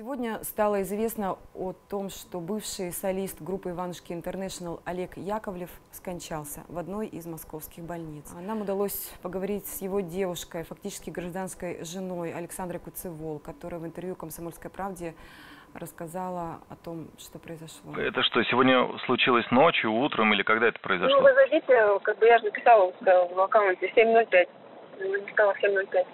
Сегодня стало известно о том, что бывший солист группы «Иванушки Интернешнл» Олег Яковлев скончался в одной из московских больниц. Нам удалось поговорить с его девушкой, фактически гражданской женой Александрой Куцевол, которая в интервью «Комсомольской правде» рассказала о том, что произошло. Это что, сегодня случилось ночью, утром или когда это произошло? Ну, вы зайдите, как бы я же написала в аккаунте 7.05. Написала 7.05.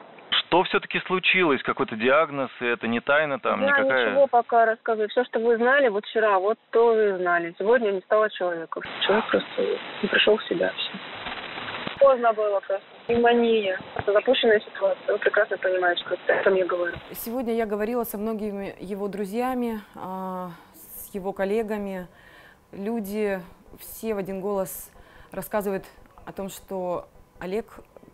Что все-таки случилось? Какой-то диагноз, и это не тайна там Я никакая? ничего пока рассказываю. Все, что вы знали вот вчера, вот то вы знали. Сегодня не стало человека. Человек просто не пришел в себя. Все. Поздно было просто. Пневмония. Это запущенная ситуация. Вы прекрасно понимаете, что это, о чем я говорю. Сегодня я говорила со многими его друзьями, а, с его коллегами. Люди все в один голос рассказывают о том, что Олег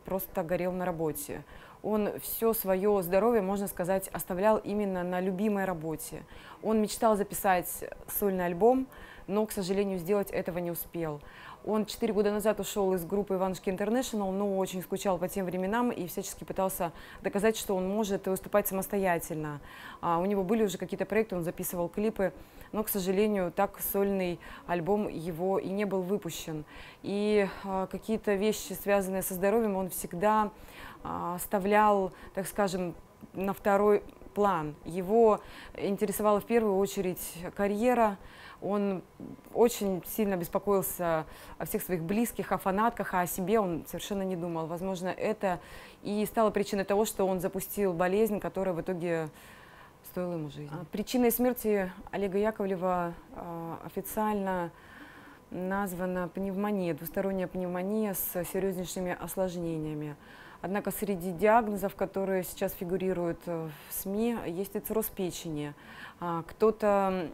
просто горел на работе. Он все свое здоровье, можно сказать, оставлял именно на любимой работе. Он мечтал записать сольный альбом, но, к сожалению, сделать этого не успел. Он четыре года назад ушел из группы Иванушки Интернешнл, но очень скучал по тем временам и всячески пытался доказать, что он может выступать самостоятельно. А у него были уже какие-то проекты, он записывал клипы, но, к сожалению, так сольный альбом его и не был выпущен. И а, какие-то вещи, связанные со здоровьем, он всегда а, оставлял, так скажем, на второй план. Его интересовала в первую очередь карьера. Он очень сильно беспокоился о всех своих близких, о фанатках, а о себе он совершенно не думал. Возможно, это и стало причиной того, что он запустил болезнь, которая в итоге стоила ему жизни. А причиной смерти Олега Яковлева а, официально названа пневмония, двусторонняя пневмония с серьезнейшими осложнениями. Однако среди диагнозов, которые сейчас фигурируют э, в СМИ, есть и цирроз печени. А, кто-то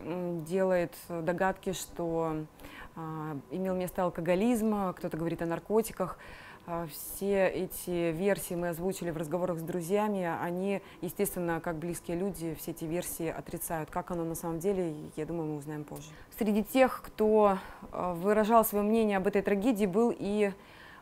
делает догадки, что а, имел место алкоголизм, кто-то говорит о наркотиках. А, все эти версии мы озвучили в разговорах с друзьями. Они, естественно, как близкие люди, все эти версии отрицают. Как оно на самом деле, я думаю, мы узнаем позже. Среди тех, кто выражал свое мнение об этой трагедии, был и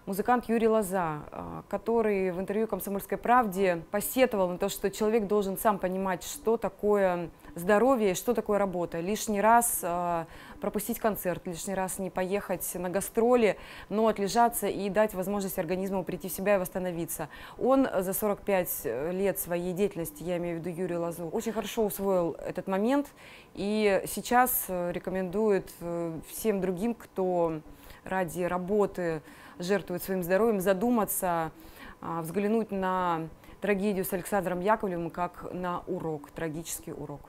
музыкант Юрий Лоза, а, который в интервью «Комсомольской правде» посетовал на то, что человек должен сам понимать, что такое здоровье и что такое работа. Лишний раз э, пропустить концерт, лишний раз не поехать на гастроли, но отлежаться и дать возможность организму прийти в себя и восстановиться. Он за 45 лет своей деятельности, я имею в виду Юрий Лозу, очень хорошо усвоил этот момент и сейчас рекомендует э, всем другим, кто ради работы жертвует своим здоровьем, задуматься, а, взглянуть на трагедию с Александром Яковлевым как на урок, трагический урок.